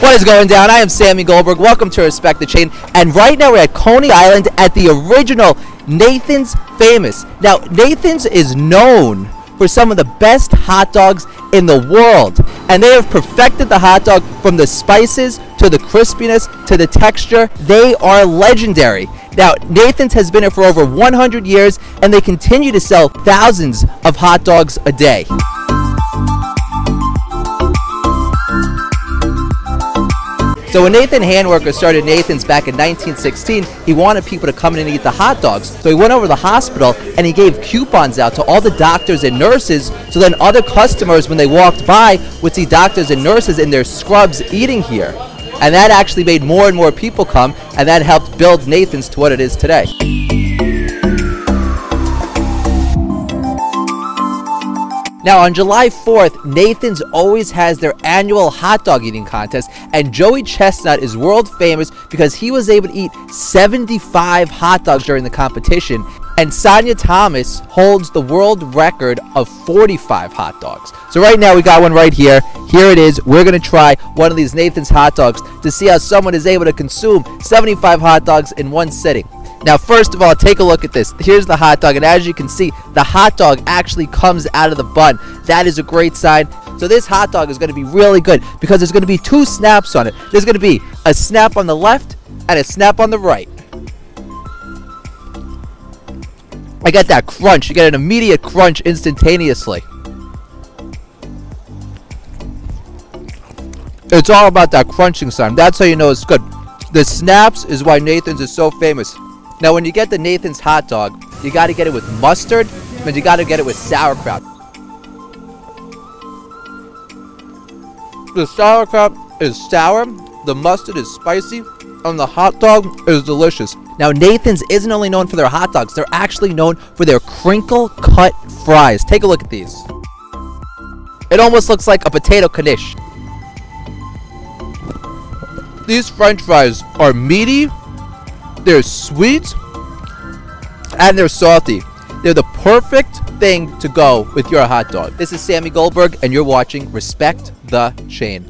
What is going down? I am Sammy Goldberg. Welcome to Respect the Chain. And right now we're at Coney Island at the original Nathan's Famous. Now, Nathan's is known for some of the best hot dogs in the world. And they have perfected the hot dog from the spices to the crispiness to the texture. They are legendary. Now, Nathan's has been here for over 100 years and they continue to sell thousands of hot dogs a day. So when Nathan Handwerker started Nathan's back in 1916, he wanted people to come in and eat the hot dogs. So he went over to the hospital and he gave coupons out to all the doctors and nurses so then other customers, when they walked by, would see doctors and nurses in their scrubs eating here. And that actually made more and more people come, and that helped build Nathan's to what it is today. Now, on July 4th, Nathan's always has their annual hot dog eating contest, and Joey Chestnut is world famous because he was able to eat 75 hot dogs during the competition, and Sonya Thomas holds the world record of 45 hot dogs. So right now we got one right here. Here it is. We're going to try one of these Nathan's hot dogs to see how someone is able to consume 75 hot dogs in one sitting. Now, first of all, take a look at this. Here's the hot dog, and as you can see, the hot dog actually comes out of the bun. That is a great sign. So this hot dog is going to be really good because there's going to be two snaps on it. There's going to be a snap on the left and a snap on the right. I get that crunch. You get an immediate crunch instantaneously. It's all about that crunching sound. That's how you know it's good. The snaps is why Nathan's is so famous. Now, when you get the Nathan's hot dog, you got to get it with mustard, and you got to get it with sauerkraut. The sauerkraut is sour, the mustard is spicy, and the hot dog is delicious. Now, Nathan's isn't only known for their hot dogs, they're actually known for their crinkle cut fries. Take a look at these. It almost looks like a potato knish. These french fries are meaty, they're sweet and they're salty. They're the perfect thing to go with your hot dog. This is Sammy Goldberg, and you're watching Respect the Chain.